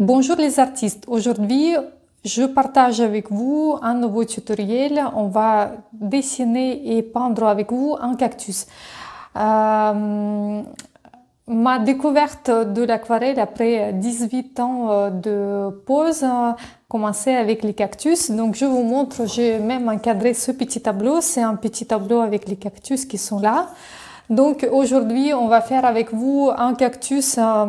Bonjour les artistes, aujourd'hui je partage avec vous un nouveau tutoriel. On va dessiner et peindre avec vous un cactus. Euh, ma découverte de l'aquarelle après 18 ans euh, de pause a commencé avec les cactus. Donc je vous montre, j'ai même encadré ce petit tableau. C'est un petit tableau avec les cactus qui sont là. Donc aujourd'hui, on va faire avec vous un cactus euh, euh,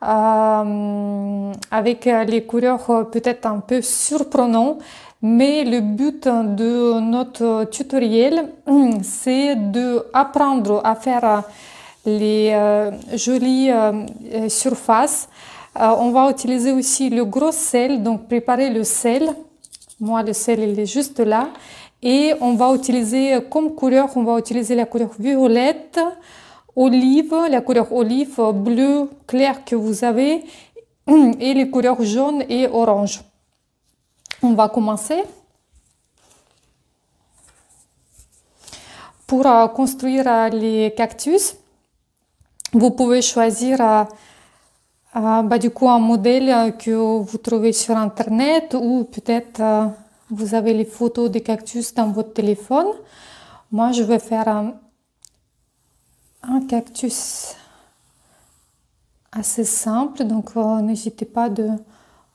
avec les couleurs peut-être un peu surprenantes. Mais le but de notre tutoriel, c'est de apprendre à faire les euh, jolies surfaces. on va utiliser aussi le gros sel, donc préparer le sel. Moi, le sel, il est juste là. Et on va utiliser comme couleur, on va utiliser la couleur violette, olive, la couleur olive, bleu clair que vous avez et les couleurs jaune et orange. On va commencer. Pour euh, construire euh, les cactus, vous pouvez choisir euh, bah, du coup un modèle que vous trouvez sur internet ou peut-être vous avez les photos des cactus dans votre téléphone. Moi, je vais faire un, cactus assez simple. Donc, euh, n'hésitez pas de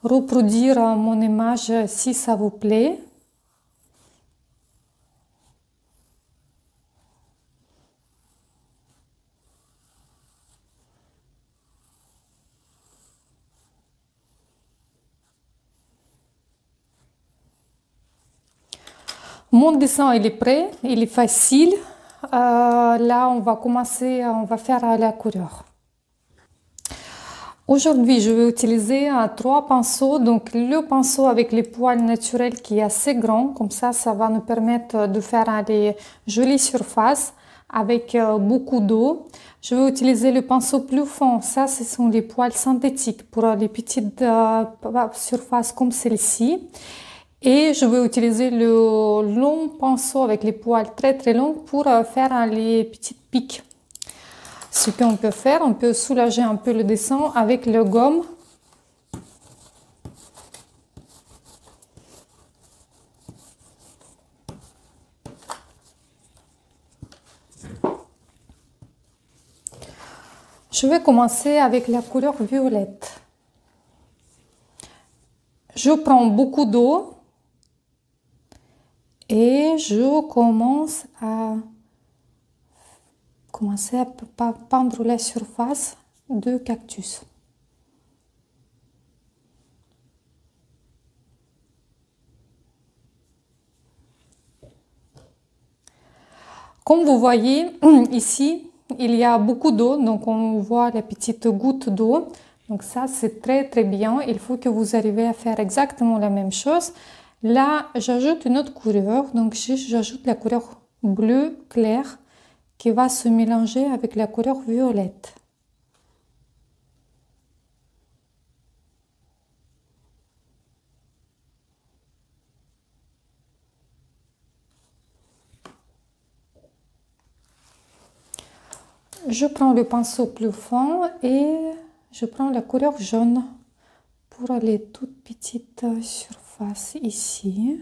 reproduire mon image si ça vous plaît. Mon dessin il est prêt, il est facile. Euh, là, on va commencer, on va faire la couleur. Aujourd'hui, je vais utiliser trois pinceaux. Donc, le pinceau avec les poils naturels qui est assez grand, comme ça, ça va nous permettre de faire des jolies surfaces avec euh, beaucoup d'eau. Je vais utiliser le pinceau plus fin. Ça, ce sont les poils synthétiques pour les petites euh, surfaces comme celle-ci. Et je vais utiliser le long pinceau avec les poils très très longs pour euh, faire les petites piques. Ce qu'on peut faire, on peut soulager un peu le dessin avec le gomme. Je vais commencer avec la couleur violette. Je prends beaucoup d'eau et je commence à commencer à peindre la surface de cactus. Comme vous voyez ici, il y a beaucoup d'eau, donc on voit les petites gouttes d'eau. Donc ça, c'est très très bien. Il faut que vous arriviez à faire exactement la même chose. Là, j'ajoute une autre couleur. Donc, j'ajoute la couleur bleu clair qui va se mélanger avec la couleur violette. Je prends le pinceau plus fin et je prends la couleur jaune pour les toutes petites surfaces ici.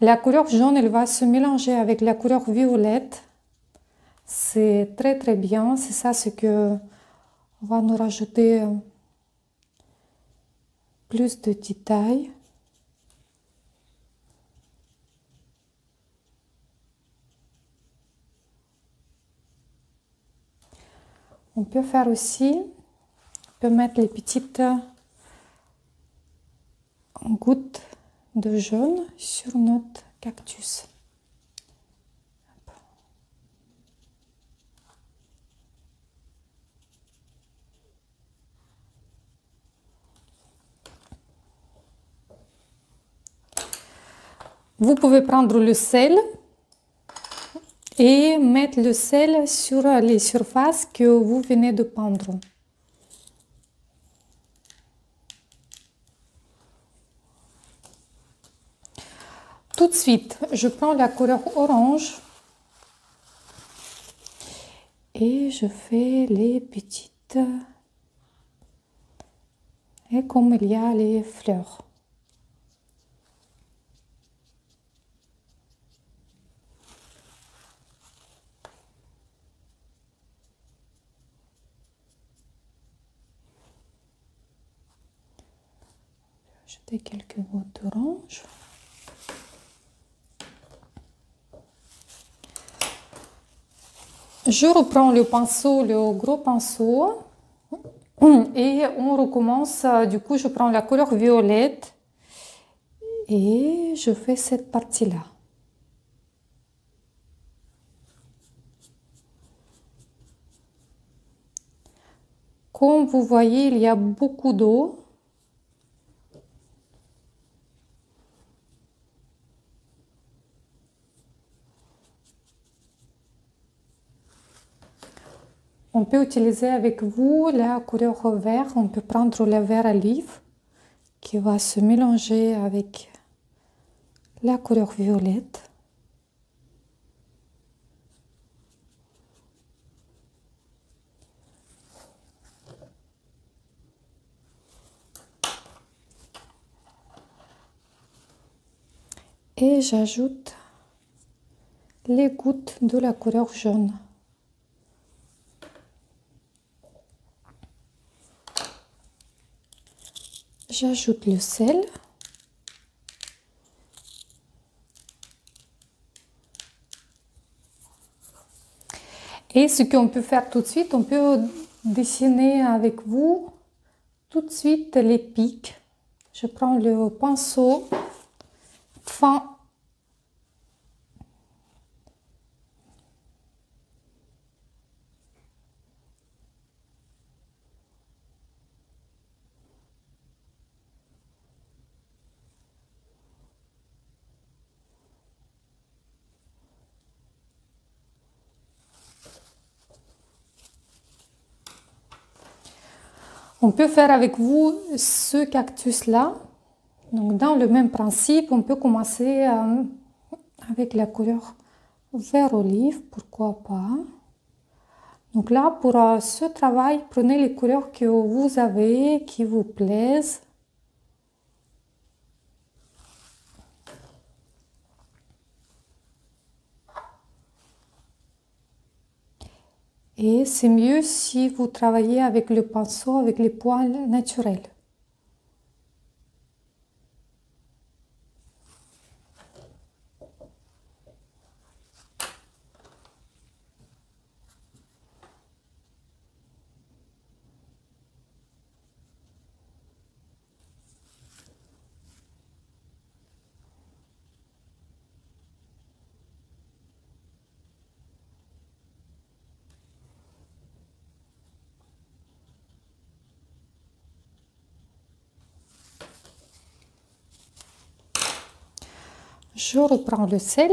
La couleur jaune, elle va se mélanger avec la couleur violette. C'est très très bien. C'est ça ce que va nous rajouter euh, plus de détails. On peut faire aussi, on peut mettre les petites gouttes de jaune sur notre cactus. Vous pouvez prendre le sel et mettre le sel sur les surfaces que vous venez de peindre. Tout de suite, je prends la couleur orange et je fais les petites et comme il y a les fleurs. Quelques gouttes d'orange. Je reprends le pinceau, le gros pinceau. Et on recommence, du coup, je prends la couleur violette et je fais cette partie-là. Comme vous voyez, il y a beaucoup d'eau. On peut utiliser avec vous la couleur vert. On peut prendre le vert olive qui va se mélanger avec la couleur violette. Et j'ajoute les gouttes de la couleur jaune. J'ajoute le sel. Et ce qu'on peut faire tout de suite, on peut dessiner avec vous tout de suite les pics. Je prends le pinceau fin On peut faire avec vous ce cactus-là. Donc, dans le même principe, on peut commencer euh, avec la couleur vert olive, pourquoi pas. Donc là, pour euh, ce travail, prenez les couleurs que vous avez, qui vous plaisent. Et c'est mieux si vous travaillez avec le pinceau, avec les poils naturels. Je reprends le sel.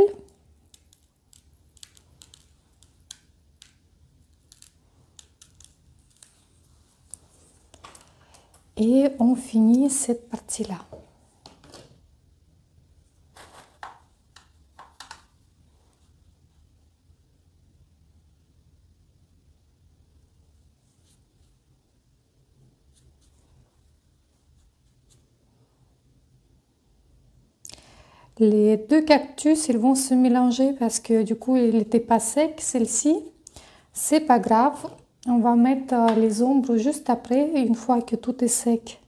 Et on finit cette partie-là. Les deux cactus, ils vont se mélanger parce que du coup, il n'était pas sec, celle-ci. C'est pas grave. On va mettre les ombres juste après, une fois que tout est sec.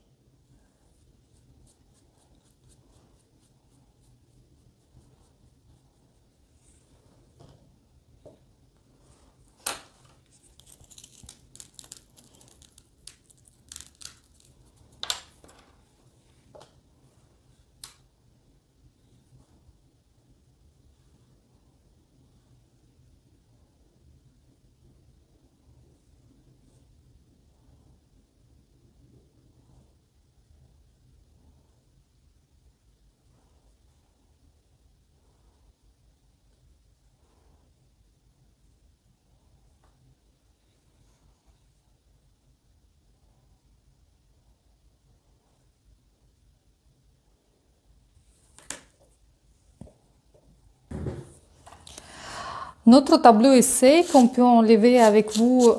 Notre tableau est sec, on peut enlever avec vous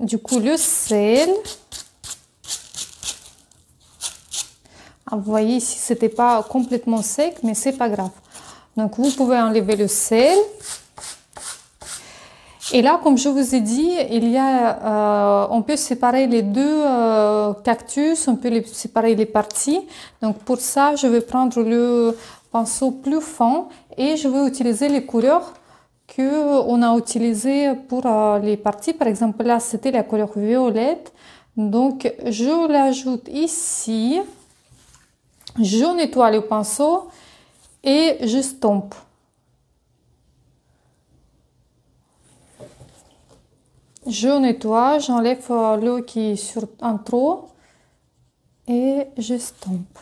du coup le sel. Ah, vous voyez ici, c'était pas complètement sec, mais c'est pas grave. Donc vous pouvez enlever le sel. Et là, comme je vous ai dit, euh, on peut séparer les deux euh, cactus, on peut les séparer les parties. Donc pour ça, je vais prendre le pinceau plus fin et je vais utiliser les couleurs que on a utilisées pour euh, les parties. Par exemple, là, c'était la couleur violette. Donc, je l'ajoute ici. Je nettoie le pinceau et je stompe. Je nettoie, j'enlève l'eau qui est sur un trop et je stompe.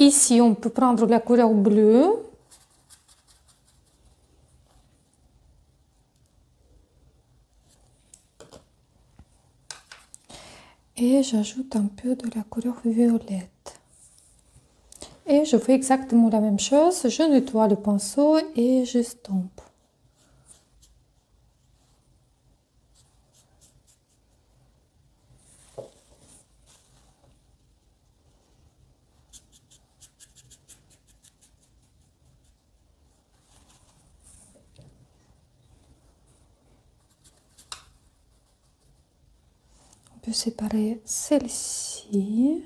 Ici, on peut prendre la couleur bleue. Et j'ajoute un peu de la couleur violette. Et je fais exactement la même chose. Je nettoie le pinceau et je stompe. Peut séparer celle-ci.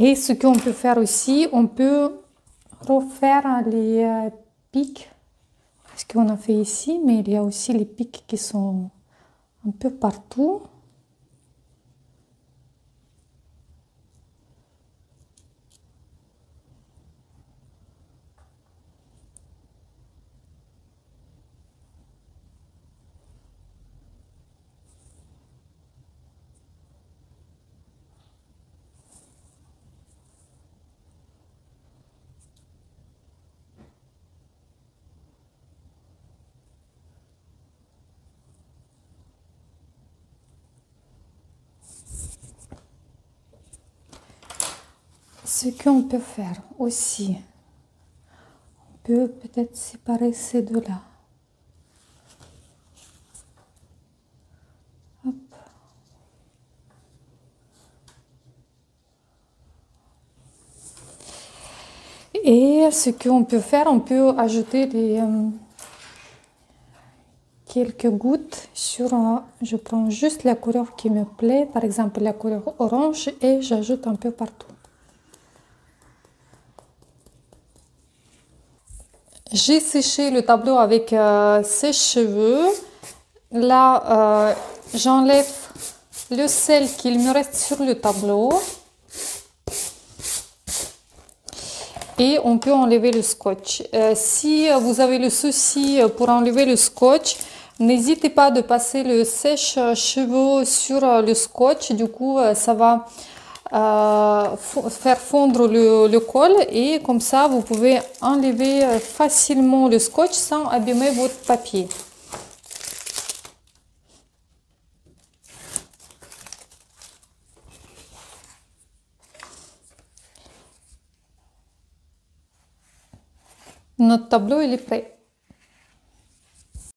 Et ce qu'on peut faire aussi, on peut refaire les euh, pics, ce qu'on a fait ici, mais il y a aussi les pics qui sont un peu partout. Ce qu'on peut faire aussi, on peut peut-être séparer ces deux-là. Et ce qu'on peut faire, on peut ajouter euh, quelques gouttes sur... je prends juste la couleur qui me plaît, par exemple la couleur orange, et j'ajoute un peu partout. J'ai séché le tableau avec euh, ses cheveux. Là, euh, j'enlève le sel qu'il me reste sur le tableau. Et on peut enlever le scotch. Euh, si vous avez le souci pour enlever le scotch, n'hésitez pas de passer le sèche-cheveux sur le scotch. Du coup, ça va euh, faire fondre le, col et comme ça vous pouvez enlever euh, facilement le scotch sans abîmer votre papier. Notre tableau il est prêt.